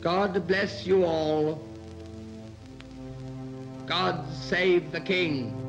God bless you all. God save the King.